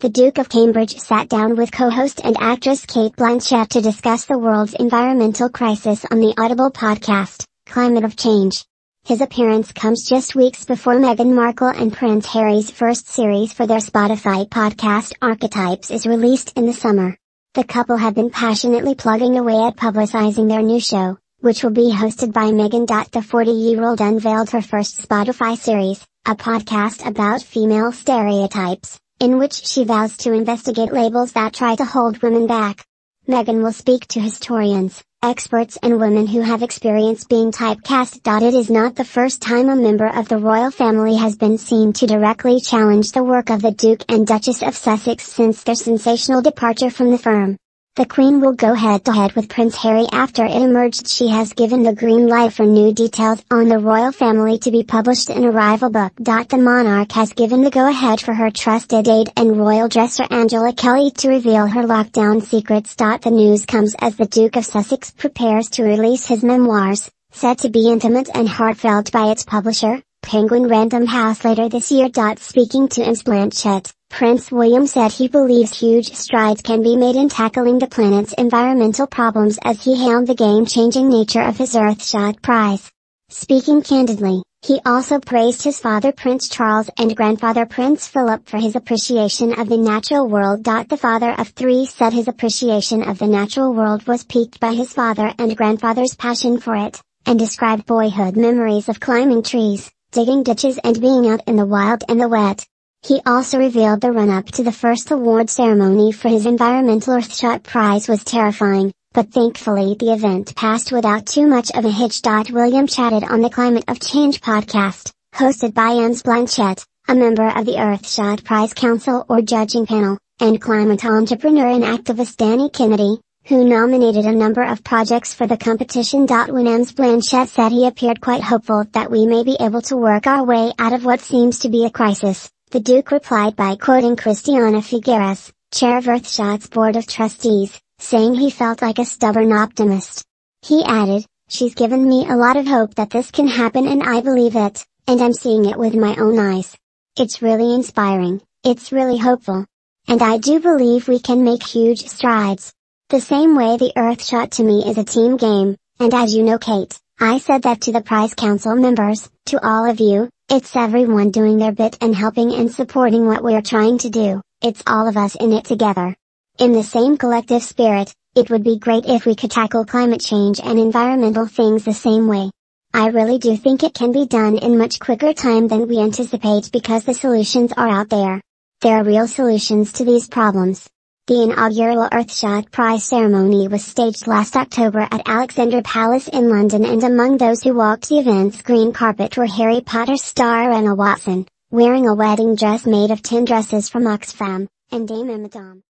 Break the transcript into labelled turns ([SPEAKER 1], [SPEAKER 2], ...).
[SPEAKER 1] the Duke of Cambridge sat down with co-host and actress Cate Blanchett to discuss the world's environmental crisis on the Audible podcast, Climate of Change. His appearance comes just weeks before Meghan Markle and Prince Harry's first series for their Spotify podcast Archetypes is released in the summer. The couple have been passionately plugging away at publicizing their new show, which will be hosted by Meghan. The 40-year-old unveiled her first Spotify series, a podcast about female stereotypes in which she vows to investigate labels that try to hold women back. Meghan will speak to historians, experts and women who have experience being typecast. It is not the first time a member of the royal family has been seen to directly challenge the work of the Duke and Duchess of Sussex since their sensational departure from the firm. The Queen will go head to head with Prince Harry after it emerged she has given the green light for new details on the royal family to be published in a rival book. The monarch has given the go ahead for her trusted aide and royal dresser Angela Kelly to reveal her lockdown secrets. The news comes as the Duke of Sussex prepares to release his memoirs, said to be intimate and heartfelt by its publisher, Penguin Random House later this year. Speaking to Ms. Blanchett, Prince William said he believes huge strides can be made in tackling the planet's environmental problems as he hailed the game-changing nature of his Earthshot Prize. Speaking candidly, he also praised his father Prince Charles and grandfather Prince Philip for his appreciation of the natural world. The father of three said his appreciation of the natural world was piqued by his father and grandfather's passion for it, and described boyhood memories of climbing trees, digging ditches and being out in the wild and the wet. He also revealed the run-up to the first award ceremony for his environmental Earthshot Prize was terrifying, but thankfully the event passed without too much of a hitch. William chatted on the Climate of Change podcast, hosted by Ms. Blanchett, a member of the Earthshot Prize Council or judging panel, and climate entrepreneur and activist Danny Kennedy, who nominated a number of projects for the competition. When Ms. Blanchett said he appeared quite hopeful that we may be able to work our way out of what seems to be a crisis, the Duke replied by quoting Christiana Figueres, chair of Earthshot's board of trustees, saying he felt like a stubborn optimist. He added, she's given me a lot of hope that this can happen and I believe it, and I'm seeing it with my own eyes. It's really inspiring, it's really hopeful. And I do believe we can make huge strides. The same way the Earthshot to me is a team game, and as you know Cate, I said that to the prize council members, to all of you, it's everyone doing their bit and helping and supporting what we're trying to do, it's all of us in it together. In the same collective spirit, it would be great if we could tackle climate change and environmental things the same way. I really do think it can be done in much quicker time than we anticipate because the solutions are out there. There are real solutions to these problems. The inaugural Earthshot Prize ceremony was staged last October at Alexandra Palace in London and among those who walked the event's green carpet were Harry Potter star Emma Watson, wearing a wedding dress made of tin dresses from Oxfam, and Dame Emma Dohm.